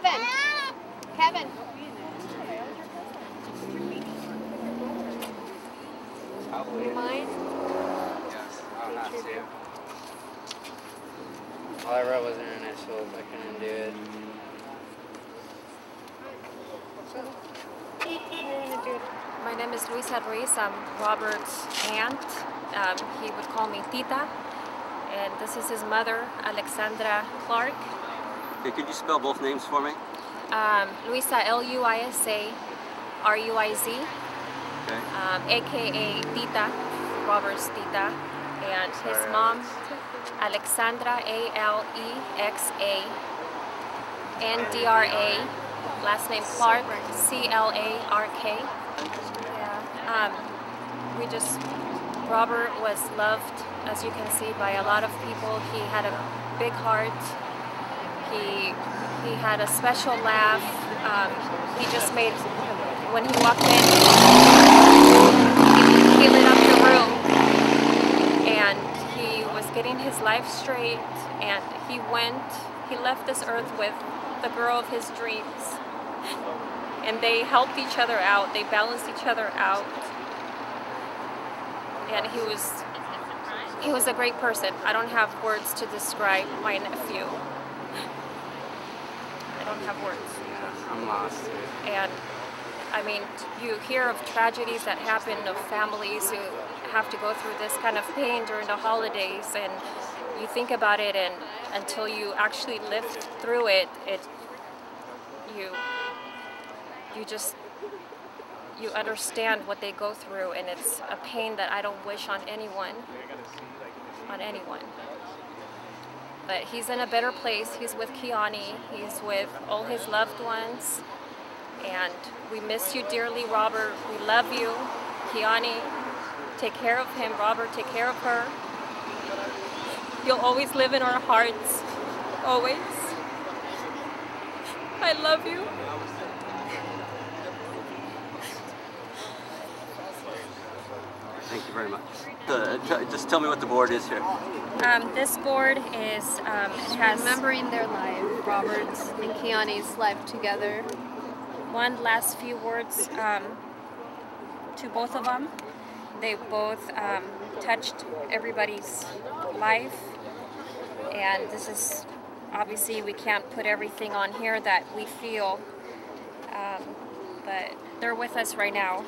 Kevin. Kevin. Probably. You mind? Yes, I'll have to. All I wrote was their initials. I couldn't do it. My name is Luisa Ruiz. I'm Robert's aunt. Um, he would call me Tita. And this is his mother, Alexandra Clark. Okay, could you spell both names for me? Um, Luisa, L-U-I-S-A, R-U-I-Z, Okay. um, a.k.a. Tita, Robert's Tita. And his Sorry, mom, Alexandra, A-L-E-X-A, N-D-R-A, last name Clark, C-L-A-R-K. Yeah. Um, we just, Robert was loved, as you can see, by a lot of people. He had a big heart. He he had a special laugh. Um, he just made when he walked in, he, he lit up the room, and he was getting his life straight. And he went, he left this earth with the girl of his dreams and they helped each other out. They balanced each other out. And he was he was a great person. I don't have words to describe my nephew. I don't have words. Yeah, I'm lost. And I mean, you hear of tragedies that happen of families who have to go through this kind of pain during the holidays, and you think about it, and until you actually live through it, it you you just you understand what they go through, and it's a pain that I don't wish on anyone, on anyone. But he's in a better place. He's with Kiani. He's with all his loved ones. And we miss you dearly, Robert. We love you. Kiani, take care of him. Robert, take care of her. You'll always live in our hearts. Always. I love you. Thank you very much. Uh, t- just tell me what the board is here. Um, this board is, um, it has Remembering their life, Robert's and Kiani's life together. one last few words um, to both of them. They both um, touched everybody's life, and this is obviously we can't put everything on here that we feel, um, but they're with us right now.